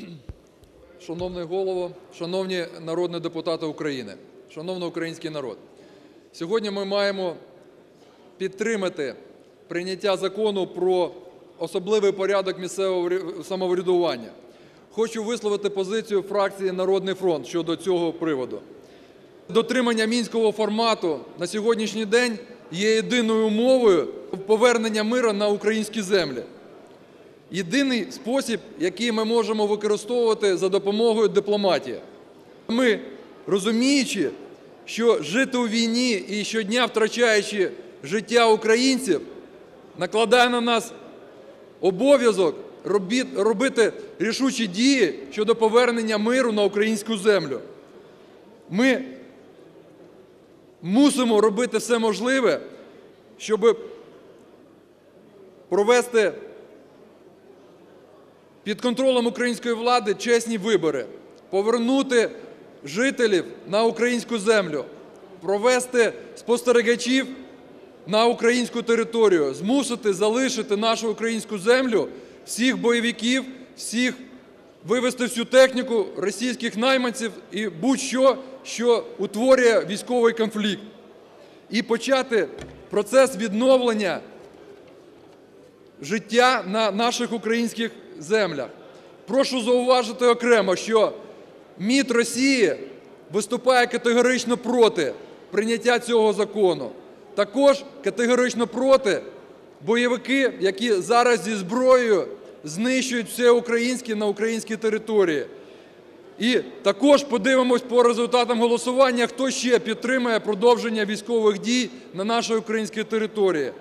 Шановний Голово, шановні народні депутати України, шановний український народ! Сьогодні ми маємо підтримати прийняття Закону про особливий порядок місцевого самоврядування. Хочу висловити позицію фракції "Народний фронт" щодо цього приводу. Дотримання мінського формату на сьогоднішній день є єдиною умовою повернення миру на українські землі. Єдиний спосіб, який ми можемо використовувати за допомогою дипломатії. Ми, розуміючи, що жити у війні і щодня втрачаючи життя українців, накладає на нас обов'язок робити рішучі дії щодо повернення миру на українську землю. Ми мусимо робити все можливе, щоб провести під контролем української влади чесні вибори, повернути жителів на українську землю, провести спостерігачів на українську територію, змусити залишити нашу українську землю всіх бойовиків, всіх вивести всю техніку російських найманців і будь-що, що утворює військовий конфлікт, і почати процес відновлення життя на наших українських землях. Прошу зауважити окремо, що МІД Росії виступає категорично проти прийняття цього закону. Також категорично проти бойовики, які зараз зі зброєю знищують все українське на українській території. І також подивимось по результатам голосування, хто ще підтримує продовження військових дій на нашій українській території.